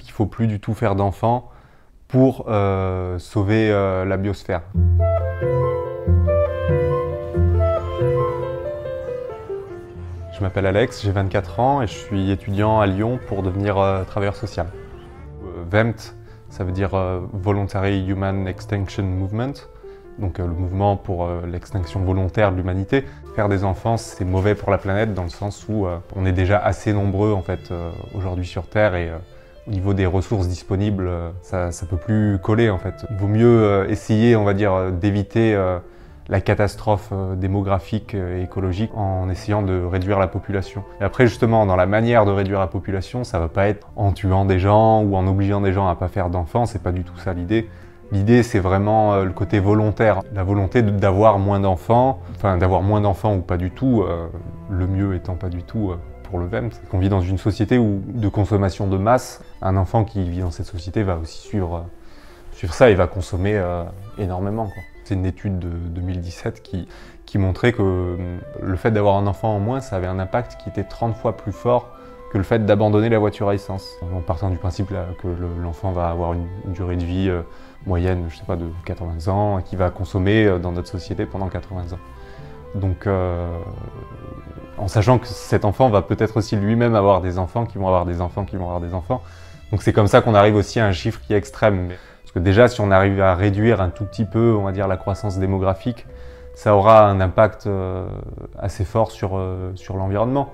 Il ne faut plus du tout faire d'enfants pour euh, sauver euh, la biosphère. Je m'appelle Alex, j'ai 24 ans et je suis étudiant à Lyon pour devenir euh, travailleur social. VEMT, ça veut dire Voluntary Human Extinction Movement, donc le mouvement pour l'extinction volontaire de l'humanité. Faire des enfants, c'est mauvais pour la planète dans le sens où on est déjà assez nombreux en fait aujourd'hui sur Terre et au niveau des ressources disponibles, euh, ça ne peut plus coller en fait. Il vaut mieux euh, essayer, on va dire, euh, d'éviter la catastrophe démographique et écologique en essayant de réduire la population. Et après justement, dans la manière de réduire la population, ça va pas être en tuant des gens ou en obligeant des gens à pas faire d'enfants, c'est pas du tout ça l'idée. L'idée, c'est vraiment le côté volontaire, la volonté d'avoir moins d'enfants, enfin d'avoir moins d'enfants ou pas du tout, le mieux étant pas du tout le VEM, c'est qu'on vit dans une société où, de consommation de masse. Un enfant qui vit dans cette société va aussi suivre, ça et va consommer euh, énormément. C'est une étude de 2017 qui, montrait que hum, le fait d'avoir un enfant en moins, ça avait un impact qui était 30 fois plus fort que le fait d'abandonner la voiture à essence. En partant du principe que l'enfant va avoir une, durée de vie euh, moyenne, je sais pas, de 80 ans, et qui va consommer euh, dans notre société pendant 80 ans. Donc en sachant que cet enfant va peut-être aussi lui-même avoir des enfants qui vont avoir des enfants qui vont avoir des enfants. Donc c'est comme ça qu'on arrive aussi à un chiffre qui est extrême. Parce que déjà, si on arrive à réduire un tout petit peu, on va dire, la croissance démographique, ça aura un impact euh, assez fort sur, euh, sur l'environnement.